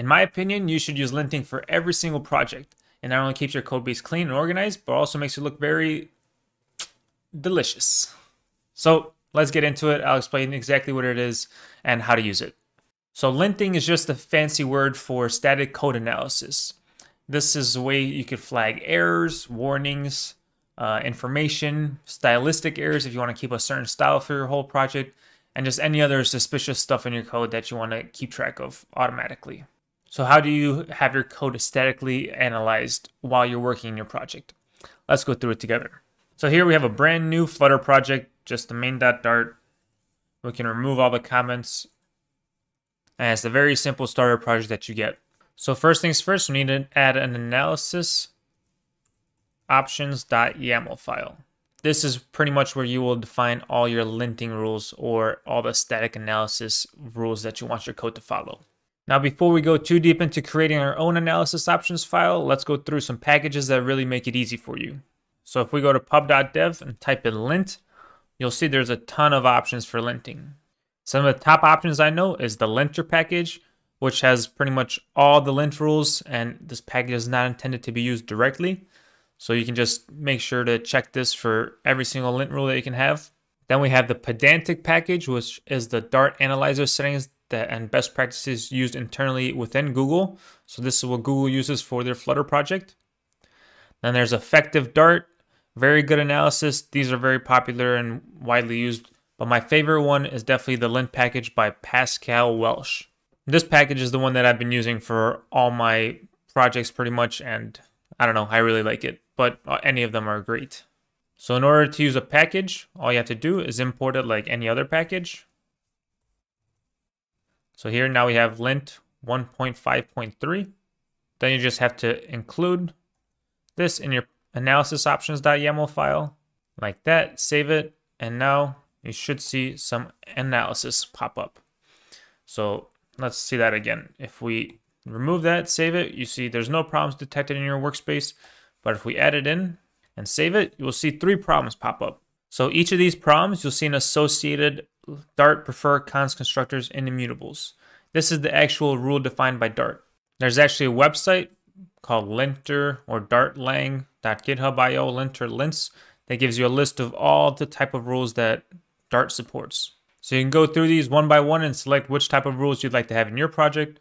In my opinion, you should use linting for every single project. It not only keeps your code base clean and organized, but also makes it look very delicious. So let's get into it. I'll explain exactly what it is and how to use it. So linting is just a fancy word for static code analysis. This is a way you could flag errors, warnings, uh, information, stylistic errors if you want to keep a certain style for your whole project, and just any other suspicious stuff in your code that you want to keep track of automatically. So how do you have your code aesthetically analyzed while you're working in your project? Let's go through it together. So here we have a brand new Flutter project, just the main.dart. We can remove all the comments. And it's a very simple starter project that you get. So first things first, we need to add an analysis options.yaml file. This is pretty much where you will define all your linting rules or all the static analysis rules that you want your code to follow. Now, before we go too deep into creating our own analysis options file, let's go through some packages that really make it easy for you. So if we go to pub.dev and type in lint, you'll see there's a ton of options for linting. Some of the top options I know is the linter package, which has pretty much all the lint rules, and this package is not intended to be used directly. So you can just make sure to check this for every single lint rule that you can have. Then we have the pedantic package, which is the Dart analyzer settings that and best practices used internally within Google. So this is what Google uses for their Flutter project. Then there's effective Dart, very good analysis. These are very popular and widely used. But my favorite one is definitely the lint package by Pascal Welsch. This package is the one that I've been using for all my projects pretty much, and I don't know, I really like it but uh, any of them are great. So in order to use a package, all you have to do is import it like any other package. So here now we have lint 1.5.3. Then you just have to include this in your analysis options.yaml file like that, save it, and now you should see some analysis pop up. So let's see that again. If we remove that, save it, you see there's no problems detected in your workspace. But if we add it in and save it, you will see three problems pop up. So each of these problems, you'll see an associated Dart prefer const constructors in immutables. This is the actual rule defined by Dart. There's actually a website called linter or dartlang.github.io linter lints that gives you a list of all the type of rules that Dart supports. So you can go through these one by one and select which type of rules you'd like to have in your project.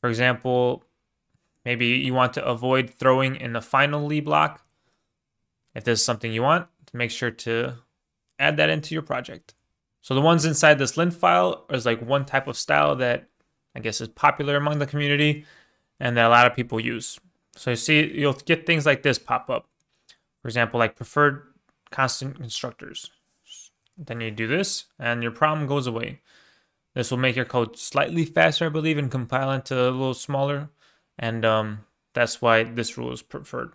For example, Maybe you want to avoid throwing in the finally block. If this is something you want, make sure to add that into your project. So the ones inside this lint file is like one type of style that I guess is popular among the community and that a lot of people use. So you see, you'll get things like this pop up. For example, like preferred constant constructors. Then you do this and your problem goes away. This will make your code slightly faster, I believe, and compile into a little smaller and um, that's why this rule is preferred.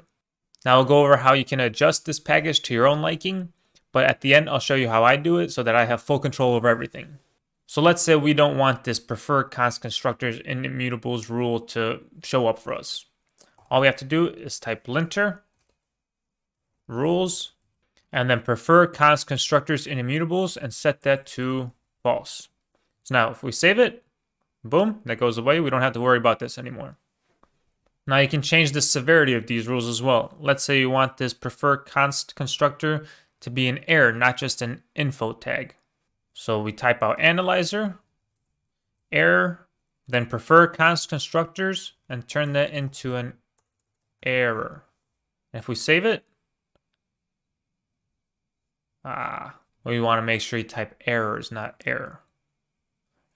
Now I'll go over how you can adjust this package to your own liking, but at the end I'll show you how I do it so that I have full control over everything. So let's say we don't want this prefer const constructors in immutables rule to show up for us. All we have to do is type linter rules and then prefer const constructors in immutables and set that to false. So now if we save it, boom, that goes away. We don't have to worry about this anymore. Now you can change the severity of these rules as well. Let's say you want this prefer const constructor to be an error, not just an info tag. So we type out analyzer, error, then prefer const constructors and turn that into an error. if we save it, ah, we want to make sure you type errors, not error.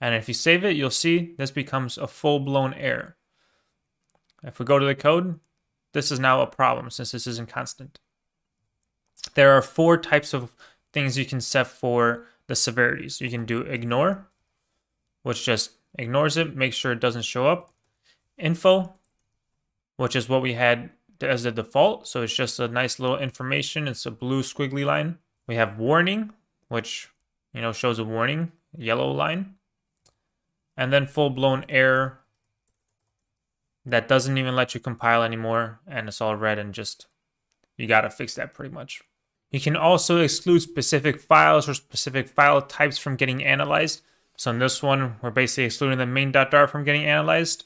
And if you save it, you'll see this becomes a full-blown error. If we go to the code, this is now a problem since this isn't constant. There are four types of things you can set for the severities. You can do ignore, which just ignores it, makes sure it doesn't show up. Info, which is what we had as the default. So it's just a nice little information. It's a blue squiggly line. We have warning, which you know shows a warning, yellow line. And then full blown error, that doesn't even let you compile anymore and it's all red and just you got to fix that pretty much. You can also exclude specific files or specific file types from getting analyzed. So in this one, we're basically excluding the main.dart from getting analyzed.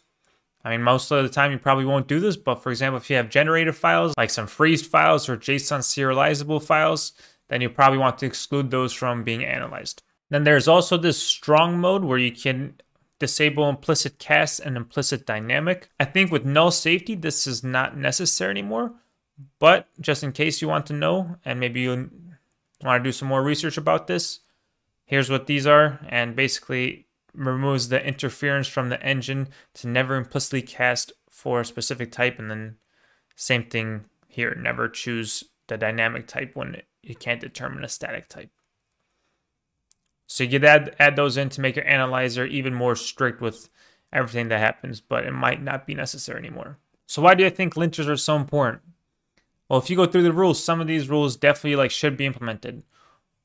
I mean, most of the time you probably won't do this, but for example, if you have generated files, like some freezed files or JSON serializable files, then you probably want to exclude those from being analyzed. Then there's also this strong mode where you can disable implicit cast and implicit dynamic. I think with null safety, this is not necessary anymore, but just in case you want to know, and maybe you want to do some more research about this, here's what these are. And basically removes the inference from the engine to never implicitly cast for a specific type. And then same thing here, never choose the dynamic type when you can't determine a static type. So you could add, add those in to make your analyzer even more strict with everything that happens, but it might not be necessary anymore. So why do I think linters are so important? Well, if you go through the rules, some of these rules definitely like should be implemented.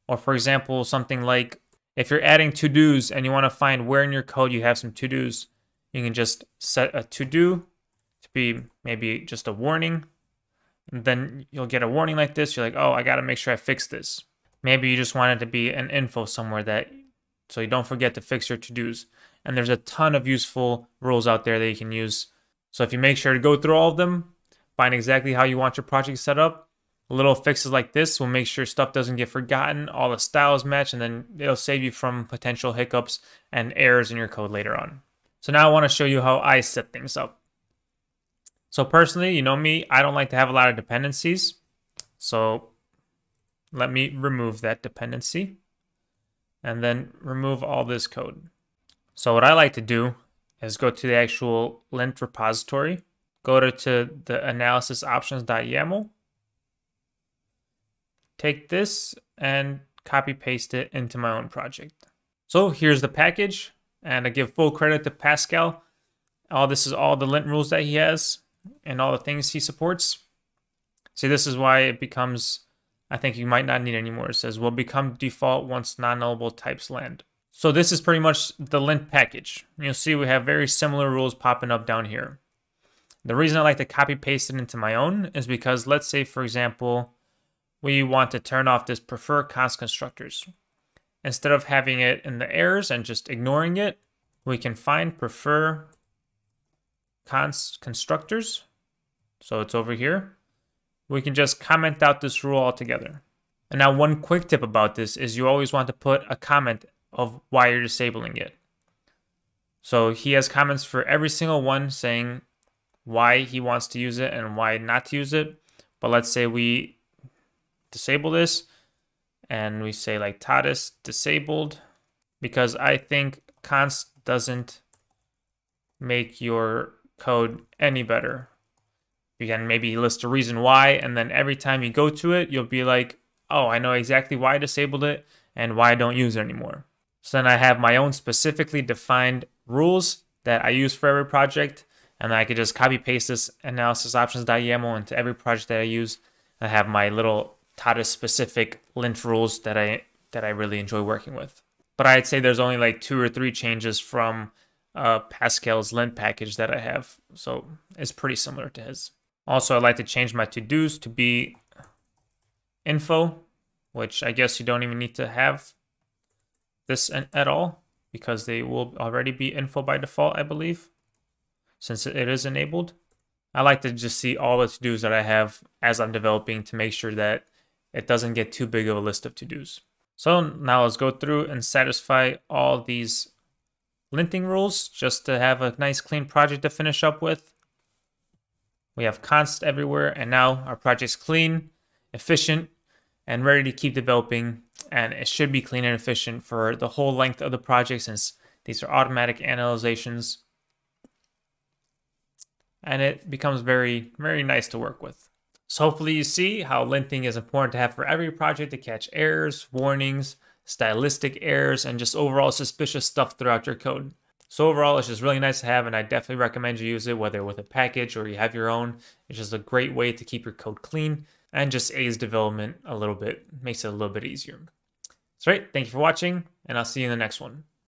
Or for example, something like if you're adding to-dos and you want to find where in your code you have some to-dos, you can just set a to-do to be maybe just a warning. And then you'll get a warning like this. You're like, oh, I got to make sure I fix this. Maybe you just want it to be an info somewhere that so you don't forget to fix your to-dos. And there's a ton of useful rules out there that you can use. So if you make sure to go through all of them, find exactly how you want your project set up, little fixes like this will make sure stuff doesn't get forgotten, all the styles match, and then it'll save you from potential hiccups and errors in your code later on. So now I want to show you how I set things up. So personally, you know me, I don't like to have a lot of dependencies. So let me remove that dependency and then remove all this code. So what I like to do is go to the actual lint repository, go to, the analysis options.yaml, take this and copy paste it into my own project. So here's the package and I give full credit to Pascal. All this is all the lint rules that he has and all the things he supports. See, this is why it becomes I think you might not need anymore. It says will become default once non-nullable types land. So this is pretty much the lint package. You'll see we have very similar rules popping up down here. The reason I like to copy paste it into my own is because let's say, for example, we want to turn off this prefer const constructors. Instead of having it in the errors and just ignoring it, we can find prefer const constructors. So it's over here we can just comment out this rule altogether. And now one quick tip about this is you always want to put a comment of why you're disabling it. So he has comments for every single one saying why he wants to use it and why not to use it. But let's say we disable this and we say like Tadas disabled because I think const doesn't make your code any better you can maybe list a reason why, and then every time you go to it, you'll be like, oh, I know exactly why I disabled it and why I don't use it anymore. So then I have my own specifically defined rules that I use for every project, and I could just copy paste this analysis options.yaml into every project that I use. I have my little Tadas specific lint rules that I that I really enjoy working with. But I'd say there's only like two or three changes from uh, Pascal's lint package that I have, so it's pretty similar to his. Also, I'd like to change my to-dos to be info, which I guess you don't even need to have this at all because they will already be info by default, I believe, since it is enabled. I like to just see all the to-dos that I have as I'm developing to make sure that it doesn't get too big of a list of to-dos. So now let's go through and satisfy all these linting rules just to have a nice clean project to finish up with. We have const everywhere, and now our project's clean, efficient, and ready to keep developing. And it should be clean and efficient for the whole length of the project since these are automatic analyzations. And it becomes very, very nice to work with. So hopefully you see how linting is important to have for every project to catch errors, warnings, stylistic errors, and just overall suspicious stuff throughout your code. So overall, it's just really nice to have, and I definitely recommend you use it, whether with a package or you have your own. It's just a great way to keep your code clean and just aids development a little bit, makes it a little bit easier. So right, thank you for watching, and I'll see you in the next one.